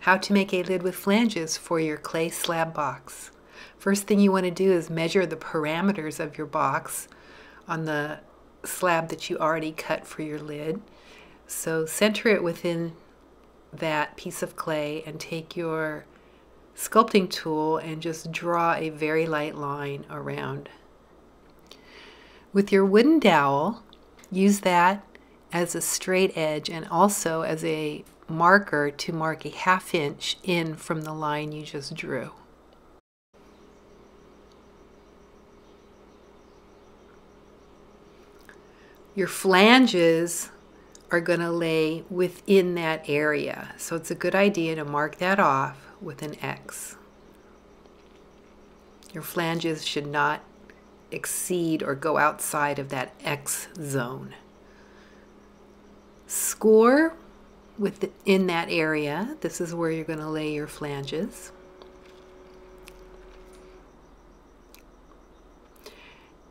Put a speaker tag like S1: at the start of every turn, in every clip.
S1: how to make a lid with flanges for your clay slab box. First thing you want to do is measure the parameters of your box on the slab that you already cut for your lid. So center it within that piece of clay and take your sculpting tool and just draw a very light line around. With your wooden dowel, use that as a straight edge and also as a marker to mark a half inch in from the line you just drew. Your flanges are going to lay within that area. So it's a good idea to mark that off with an X. Your flanges should not exceed or go outside of that X zone. Score within that area. This is where you're going to lay your flanges.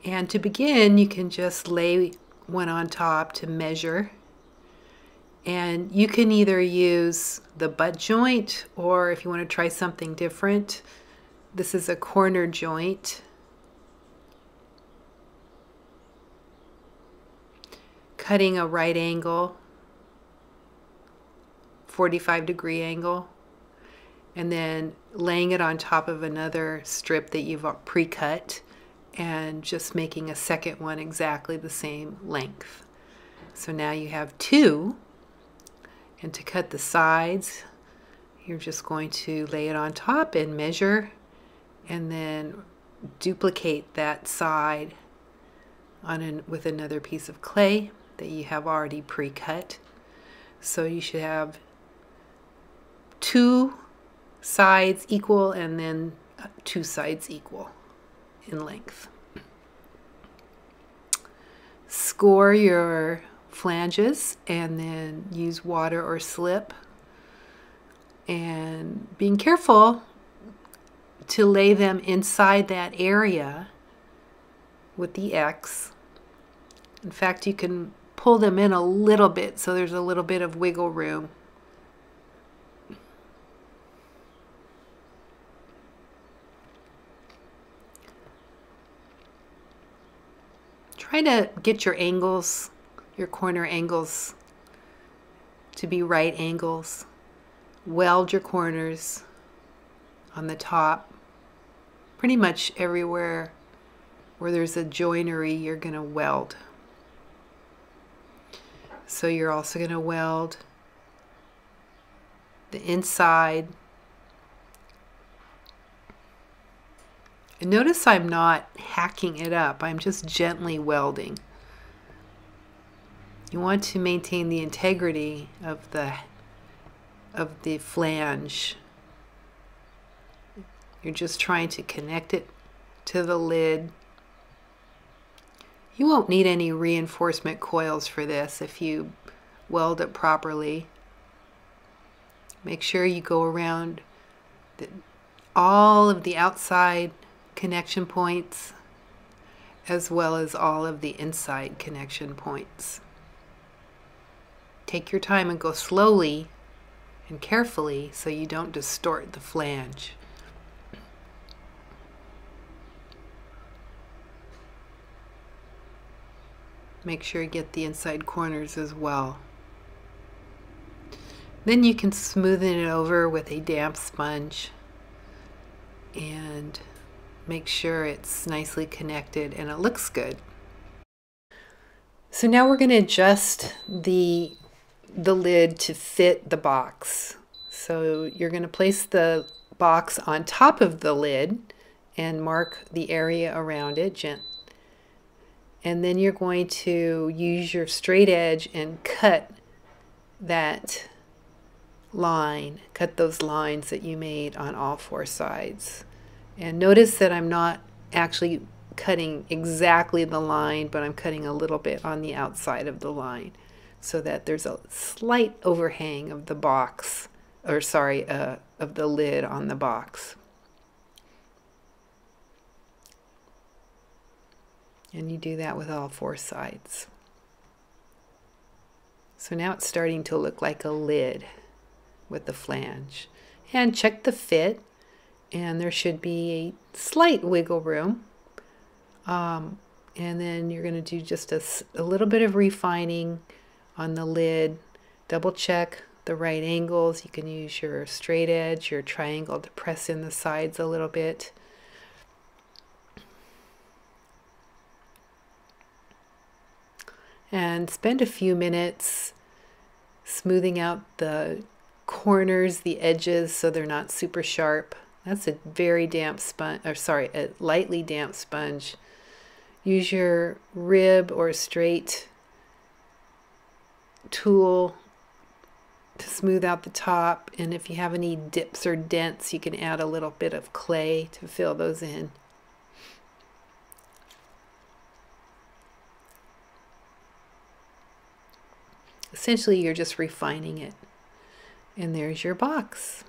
S1: And to begin, you can just lay one on top to measure. And you can either use the butt joint or if you want to try something different, this is a corner joint. Cutting a right angle 45 degree angle and then laying it on top of another strip that you've pre-cut and just making a second one exactly the same length. So now you have two and to cut the sides you're just going to lay it on top and measure and then duplicate that side on an, with another piece of clay that you have already pre-cut. So you should have two sides equal and then uh, two sides equal in length. Score your flanges and then use water or slip. And being careful to lay them inside that area with the X. In fact, you can pull them in a little bit so there's a little bit of wiggle room Try to get your angles, your corner angles to be right angles. Weld your corners on the top. Pretty much everywhere where there's a joinery, you're going to weld. So you're also going to weld the inside And notice I'm not hacking it up, I'm just gently welding. You want to maintain the integrity of the of the flange. You're just trying to connect it to the lid. You won't need any reinforcement coils for this if you weld it properly. Make sure you go around the, all of the outside connection points as well as all of the inside connection points. Take your time and go slowly and carefully so you don't distort the flange. Make sure you get the inside corners as well. Then you can smoothen it over with a damp sponge and make sure it's nicely connected and it looks good. So now we're going to adjust the, the lid to fit the box. So you're going to place the box on top of the lid and mark the area around it. And then you're going to use your straight edge and cut that line, cut those lines that you made on all four sides. And notice that I'm not actually cutting exactly the line, but I'm cutting a little bit on the outside of the line so that there's a slight overhang of the box, or sorry, uh, of the lid on the box. And you do that with all four sides. So now it's starting to look like a lid with the flange. And check the fit, and there should be a slight wiggle room. Um, and then you're going to do just a, a little bit of refining on the lid. Double check the right angles. You can use your straight edge, your triangle to press in the sides a little bit. And spend a few minutes smoothing out the corners, the edges, so they're not super sharp. That's a very damp sponge, or sorry, a lightly damp sponge. Use your rib or straight tool to smooth out the top. And if you have any dips or dents, you can add a little bit of clay to fill those in. Essentially, you're just refining it. And there's your box.